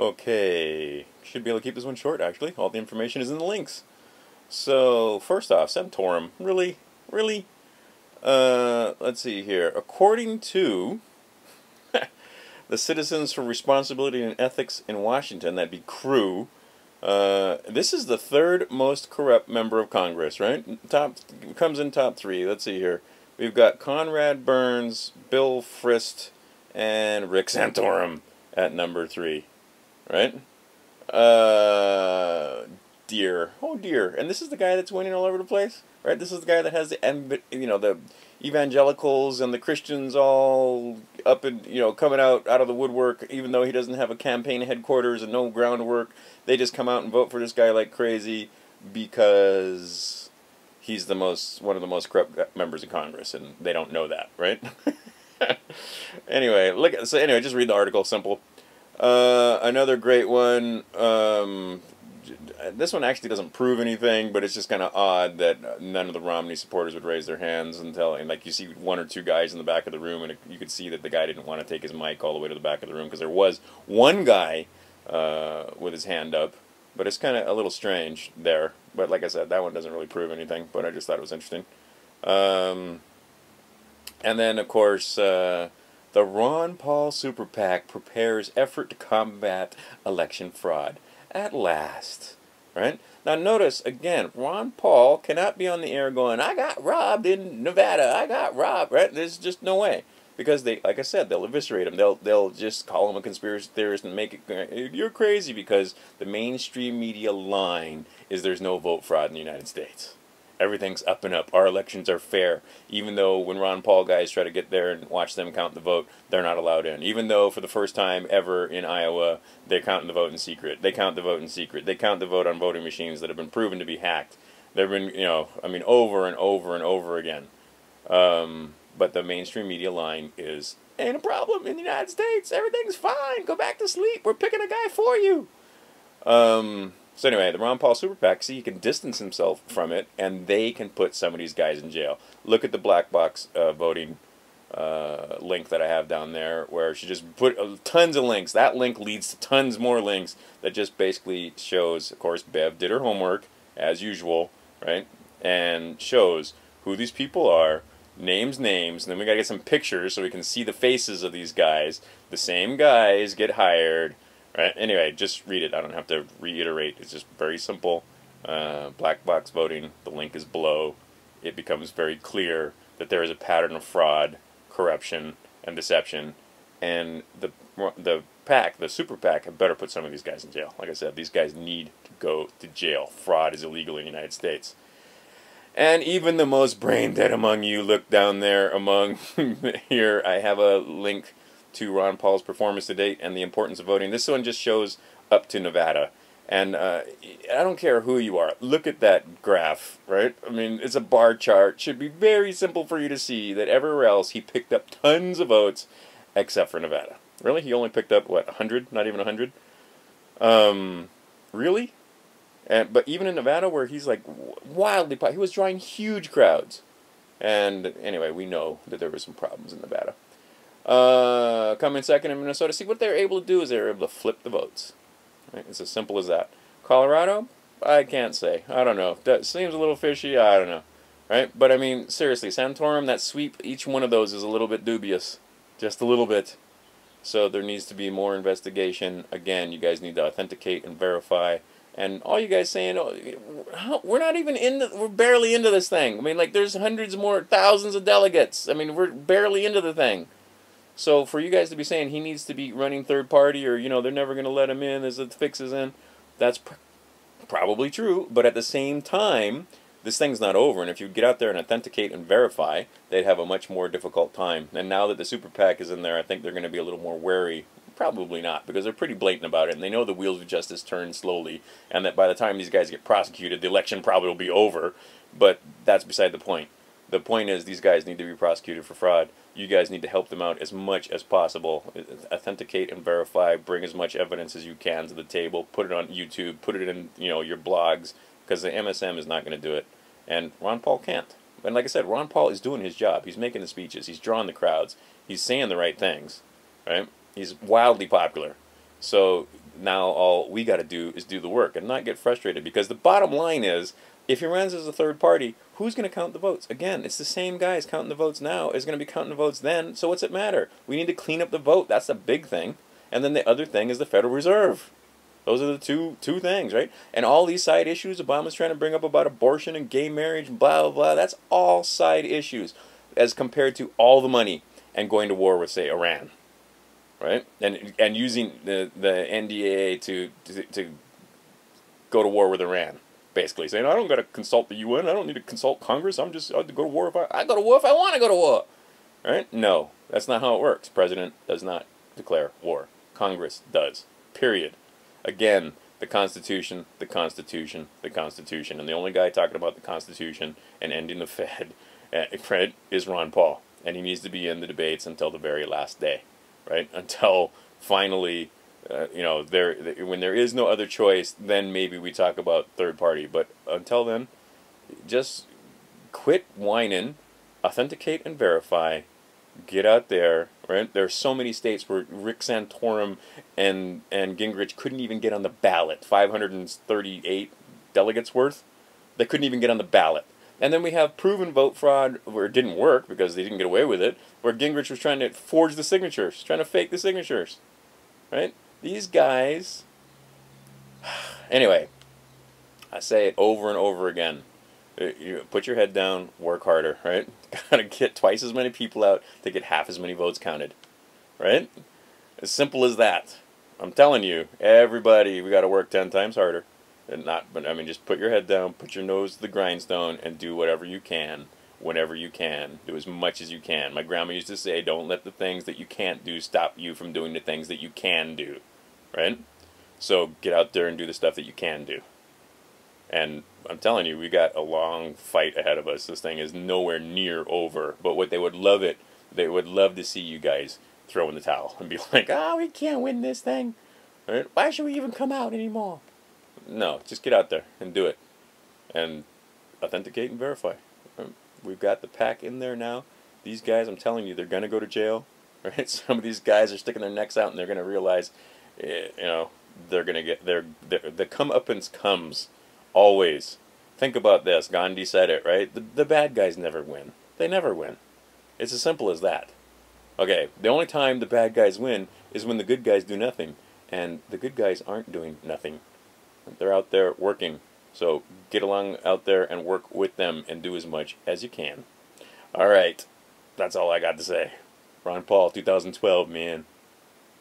Okay, should be able to keep this one short actually. All the information is in the links. So, first off, Santorum. Really? Really? Uh, let's see here. According to the Citizens for Responsibility and Ethics in Washington, that'd be CREW, uh, this is the third most corrupt member of Congress, right? Top comes in top three. Let's see here. We've got Conrad Burns, Bill Frist, and Rick Santorum at number three, right? Uh, dear, oh dear, and this is the guy that's winning all over the place, right? This is the guy that has the you know the evangelicals and the Christians all up and you know coming out out of the woodwork, even though he doesn't have a campaign headquarters and no groundwork. They just come out and vote for this guy like crazy because he's the most one of the most corrupt members of Congress, and they don't know that, right? anyway, look. So anyway, just read the article. Simple. Uh, another great one. Um, this one actually doesn't prove anything, but it's just kind of odd that none of the Romney supporters would raise their hands until, and like you see one or two guys in the back of the room, and you could see that the guy didn't want to take his mic all the way to the back of the room because there was one guy uh, with his hand up, but it's kind of a little strange there. But like I said, that one doesn't really prove anything, but I just thought it was interesting. Um, and then, of course, uh, the Ron Paul Super PAC prepares effort to combat election fraud. At last right? Now notice again, Ron Paul cannot be on the air going, "I got robbed in Nevada. I got robbed." Right? There's just no way because they, like I said, they'll eviscerate him. They'll they'll just call him a conspiracy theorist and make it you're crazy because the mainstream media line is there's no vote fraud in the United States everything's up and up. Our elections are fair, even though when Ron Paul guys try to get there and watch them count the vote, they're not allowed in. Even though for the first time ever in Iowa, they're counting the vote in secret. They count the vote in secret. They count the vote on voting machines that have been proven to be hacked. They've been, you know, I mean, over and over and over again. Um, but the mainstream media line is ain't a problem in the United States. Everything's fine. Go back to sleep. We're picking a guy for you. Um, so anyway, the Ron Paul Super PAC, see, he can distance himself from it, and they can put some of these guys in jail. Look at the black box uh, voting uh, link that I have down there, where she just put uh, tons of links. That link leads to tons more links that just basically shows, of course, Bev did her homework, as usual, right? And shows who these people are, names names, and then we gotta get some pictures so we can see the faces of these guys. The same guys get hired Right? Anyway, just read it. I don't have to reiterate. It's just very simple. Uh, black box voting. The link is below. It becomes very clear that there is a pattern of fraud, corruption, and deception, and the the PAC, the super PAC, had better put some of these guys in jail. Like I said, these guys need to go to jail. Fraud is illegal in the United States. And even the most brain dead among you, look down there among here. I have a link to Ron Paul's performance to date and the importance of voting. This one just shows up to Nevada. And uh, I don't care who you are. Look at that graph, right? I mean, it's a bar chart. Should be very simple for you to see that everywhere else he picked up tons of votes, except for Nevada. Really, he only picked up what 100? Not even 100. Um, really? And but even in Nevada, where he's like wildly, popular, he was drawing huge crowds. And anyway, we know that there were some problems in Nevada. Uh, coming second in Minnesota. See, what they're able to do is they're able to flip the votes. Right? It's as simple as that. Colorado, I can't say. I don't know. That seems a little fishy. I don't know. Right? But I mean, seriously, Santorum, that sweep, each one of those is a little bit dubious. Just a little bit. So there needs to be more investigation. Again, you guys need to authenticate and verify. And all you guys saying, oh, we're not even in, the, we're barely into this thing. I mean, like, there's hundreds more, thousands of delegates. I mean, we're barely into the thing. So for you guys to be saying he needs to be running third party or, you know, they're never going to let him in as the fixes in, that's pr probably true. But at the same time, this thing's not over. And if you get out there and authenticate and verify, they'd have a much more difficult time. And now that the super PAC is in there, I think they're going to be a little more wary. Probably not, because they're pretty blatant about it, and they know the wheels of justice turn slowly, and that by the time these guys get prosecuted, the election probably will be over. But that's beside the point. The point is, these guys need to be prosecuted for fraud you guys need to help them out as much as possible. Authenticate and verify. Bring as much evidence as you can to the table. Put it on YouTube. Put it in you know your blogs because the MSM is not going to do it, and Ron Paul can't. And like I said, Ron Paul is doing his job. He's making the speeches. He's drawing the crowds. He's saying the right things, right? He's wildly popular. So now all we got to do is do the work and not get frustrated because the bottom line is if he runs as a third party, who's going to count the votes? Again, it's the same guys counting the votes now is going to be counting the votes then. So what's it matter? We need to clean up the vote. That's the big thing. And then the other thing is the Federal Reserve. Those are the two two things, right? And all these side issues Obama's trying to bring up about abortion and gay marriage and blah blah blah. That's all side issues as compared to all the money and going to war with say Iran, right? And and using the the NDAA to to, to go to war with Iran, basically saying I don't got to consult the UN. I don't need to consult Congress. I'm just I'll go to war if I I go to war if I want to go to war, right? No, that's not how it works. President does not declare war. Congress does. Period. Again, the Constitution, the Constitution, the Constitution, and the only guy talking about the Constitution and ending the Fed, uh, is Ron Paul, and he needs to be in the debates until the very last day, right? Until finally, uh, you know, there when there is no other choice, then maybe we talk about third party. But until then, just quit whining, authenticate and verify, get out there, right? There are so many states where Rick Santorum and and Gingrich couldn't even get on the ballot. 538 delegates worth. They couldn't even get on the ballot. And then we have proven vote fraud where it didn't work because they didn't get away with it, where Gingrich was trying to forge the signatures, trying to fake the signatures. Right? These guys Anyway, I say it over and over again. Uh, you put your head down, work harder, right? Gotta get twice as many people out to get half as many votes counted, right? As simple as that. I'm telling you, everybody, we got to work ten times harder, and not. But I mean, just put your head down, put your nose to the grindstone, and do whatever you can, whenever you can. Do as much as you can. My grandma used to say, "Don't let the things that you can't do stop you from doing the things that you can do," right? So get out there and do the stuff that you can do. And I'm telling you, we got a long fight ahead of us. This thing is nowhere near over. But what they would love it, they would love to see you guys throw in the towel and be like, "Ah, oh, we can't win this thing. Right? Why should we even come out anymore?" No, just get out there and do it, and authenticate and verify. We've got the PAC in there now. These guys, I'm telling you, they're gonna go to jail. Right? Some of these guys are sticking their necks out, and they're gonna realize, eh, you know, they're gonna get their, their the comeuppance comes Always. Think about this. Gandhi said it, right? The, the bad guys never win. They never win. It's as simple as that. Okay, the only time the bad guys win is when the good guys do nothing. And the good guys aren't doing nothing. They're out there working. So get along out there and work with them and do as much as you can. All right. That's all I got to say. Ron Paul, 2012, man.